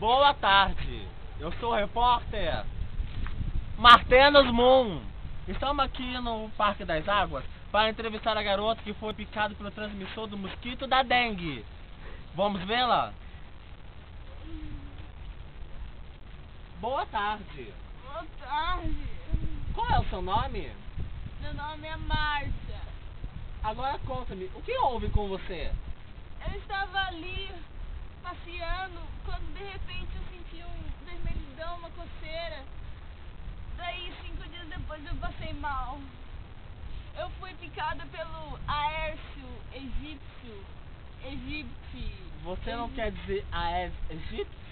Boa tarde, eu sou o repórter Martenos Moon. Estamos aqui no Parque das Águas para entrevistar a garota que foi picada pelo transmissor do mosquito da dengue. Vamos vê-la? Boa tarde. Boa tarde. Qual é o seu nome? Meu nome é Márcia. Agora conta-me, o que houve com você? Eu estava ali mal. Eu fui picada pelo Aércio egípcio. Egípcio. Você não quer dizer Aes egípcio?